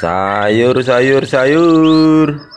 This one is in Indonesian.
Sayur, sayur, sayur.